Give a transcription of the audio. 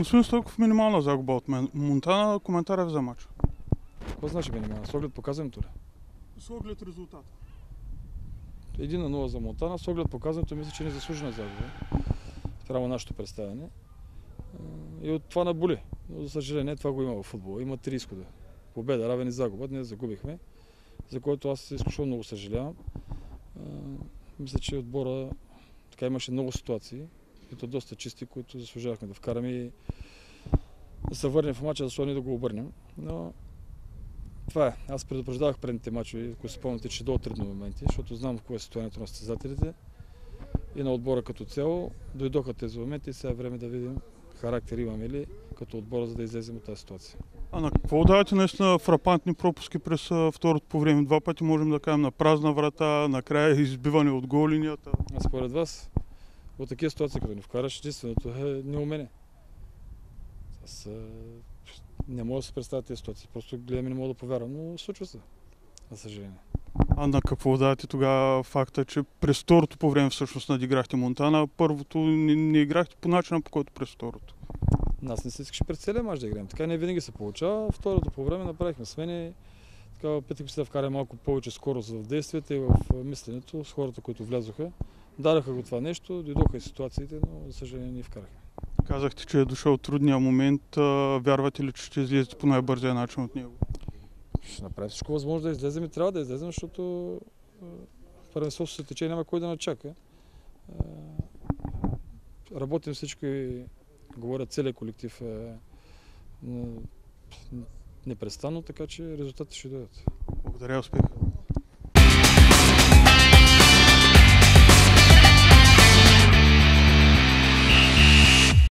Господин Стойков, минимална загуба от мен. Монтана, коментаря ви за матч. Какво значи минимална? С оглед показването ли? С оглед резултата. Един на 0 за Монтана, с оглед показването мисля, че не заслужена загуба. Трябва нашето представяне. А, И от това наболи. Но за съжаление това го има в футбола. Има три изхода. Победа, равен и загуба. Днес загубихме, за което аз изключително много съжалявам. А, Мисля, че отбора така имаше много ситуации, които доста чисти, които заслужавахме да вкараме и да се върнем в матча, защото ние да го обърнем. Но това е. Аз предупреждавах предните мачове, ако си спомняте, че до трудни моменти, защото знам какво е състоянието на състезателите и на отбора като цяло. Дойдоха тези моменти и сега е време да видим характер имаме ли като отбора, за да излезем от тази ситуация. А на какво давате наистина фрапантни пропуски през второто по време? Два пъти можем да кажем на празна врата, накрая избиване от гол линията. А според вас, от такива ситуации, като ни вкараш, единственото е неумение. Аз не мога да се представя тези ситуации. Просто гледам и не мога да повярвам, но случва се. За съжаление. А на какво давате тогава факта, че през второто по време всъщност надиграхте Монтана, а първото не, не играхте по начина, по който през второто? Нас не се искаше през целия мач да играем. Така не винаги се получава. Второто по време направихме смени. Така опитахме се да вкараме малко повече скорост в действията и в мисленето с хората, които влязоха. Дадаха го това нещо, дойдоха и ситуациите, но за съжаление не вкарахме. Казахте, че е дошъл трудния момент. Вярвате ли, че ще излезете по най-бързия начин от него? Ще направим всичко възможно да излезем и трябва да излезем, защото първенството се тече, няма кой да начака. Работим всички, говоря целият колектив е, непрестанно, така че резултатите ще дойдат. Благодаря, успех.